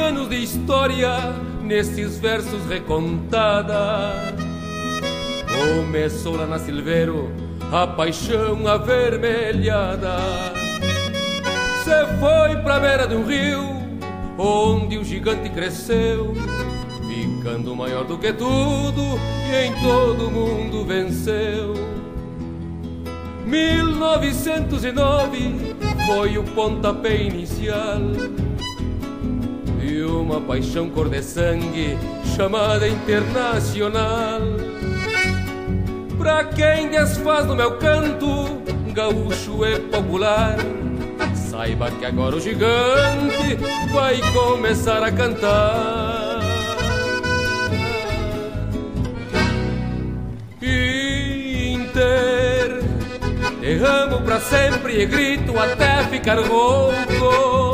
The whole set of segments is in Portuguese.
anos de história nesses versos recontada. Começou lá na Silveiro a paixão avermelhada. Se foi pra beira do rio, onde o gigante cresceu, ficando maior do que tudo e em todo mundo venceu. 1909 foi o pontapé inicial de uma paixão cor de sangue chamada internacional. Pra quem desfaz no meu canto, gaúcho é popular. Saiba que agora o gigante vai começar a cantar. Inter, te amo pra sempre e grito até ficar rouco.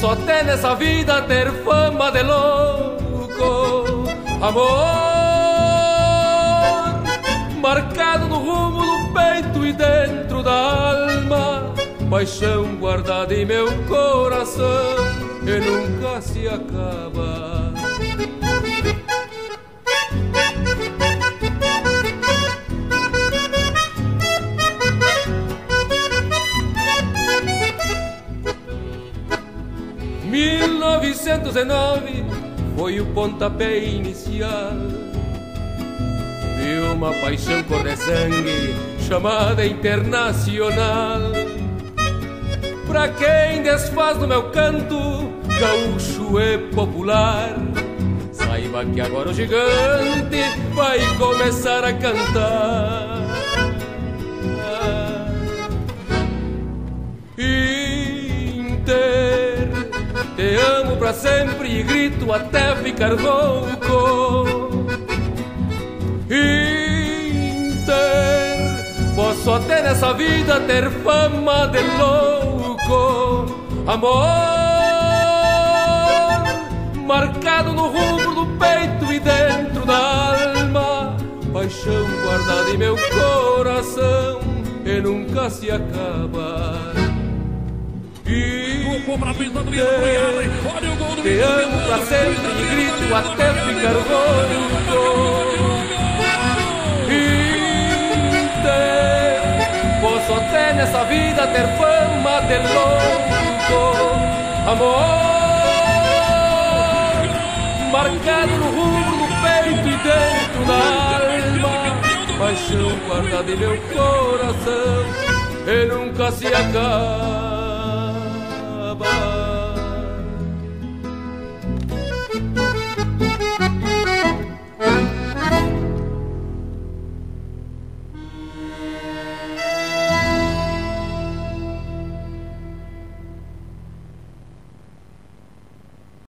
Posso até nessa vida ter fama de louco. Amor, marcado no rumo do peito e dentro da alma. Paixão guardada em meu coração e nunca se acaba. Mil novecentos e nove foi o pontapé inicial de uma paixão cor de sangue chamada internacional. Pra quem desfaz no meu canto, gaúcho é popular. Saiba que agora o gigante vai começar a cantar. Te amo pra sempre e grito até ficar rouco. Inter, posso até nessa vida ter fama de louco. Amor, marcado no rubro do peito e dentro da alma. Paixão guardada em meu coração e nunca se acaba. E Cobra pintando linha pro Yara. Olha o gol do te amo pra sempre e grito até ficar rouco. Inter, posso até nessa vida ter fama de louco. Amor, marcado no rubro do peito e dentro da alma. Paixão guardada em meu coração e nunca se acaba.